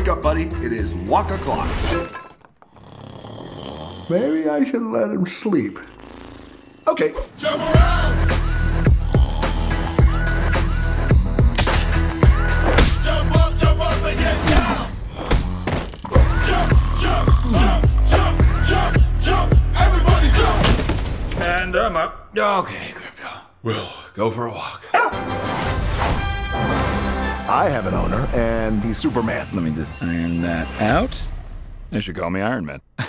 Wake up, buddy. It is walk o'clock. Maybe I should let him sleep. Okay. Jump around. Jump up, jump up and get down. Jump, jump, jump, jump, jump, jump. Everybody jump. And I'm up. Okay, Krypto. We'll go for a walk. Ah! I have an owner, and he's Superman. Let me just iron that out. They should call me Iron Man.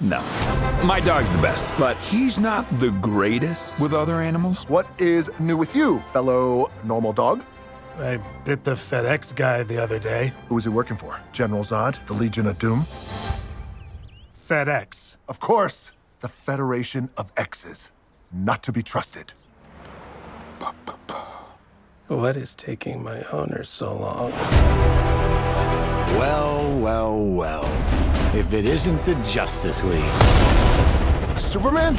no. My dog's the best, but he's not the greatest with other animals. What is new with you, fellow normal dog? I bit the FedEx guy the other day. Who is he working for? General Zod? The Legion of Doom? FedEx. Of course, the Federation of X's. Not to be trusted. What is taking my owner so long? Well, well, well. If it isn't the Justice League. Superman?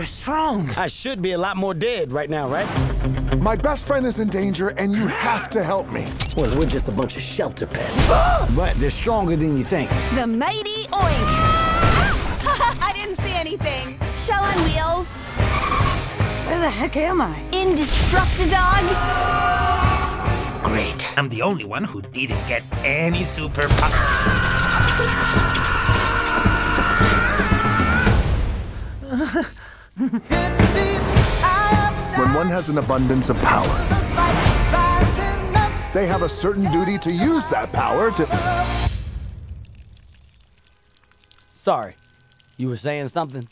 Super strong. I should be a lot more dead right now, right? My best friend is in danger, and you have to help me. Well, we're just a bunch of shelter pets. but they're stronger than you think. The mighty oink! I didn't see anything. Show on wheels. Where the heck am I? Indestructidog. Great. I'm the only one who didn't get any superpowers. one has an abundance of power, they have a certain duty to use that power to. Sorry. You were saying something?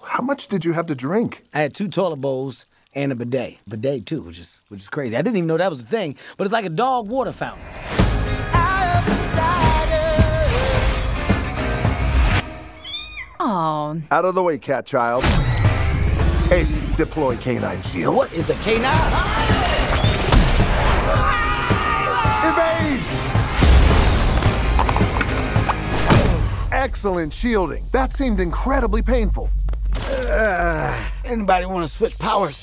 How much did you have to drink? I had two toilet bowls and a bidet. Bidet too, which is which is crazy. I didn't even know that was a thing, but it's like a dog water fountain. Oh, Out of the way, cat child. Ace, deploy canine shield. What is a canine? Evade! Excellent shielding. That seemed incredibly painful. Uh, anybody want to switch powers?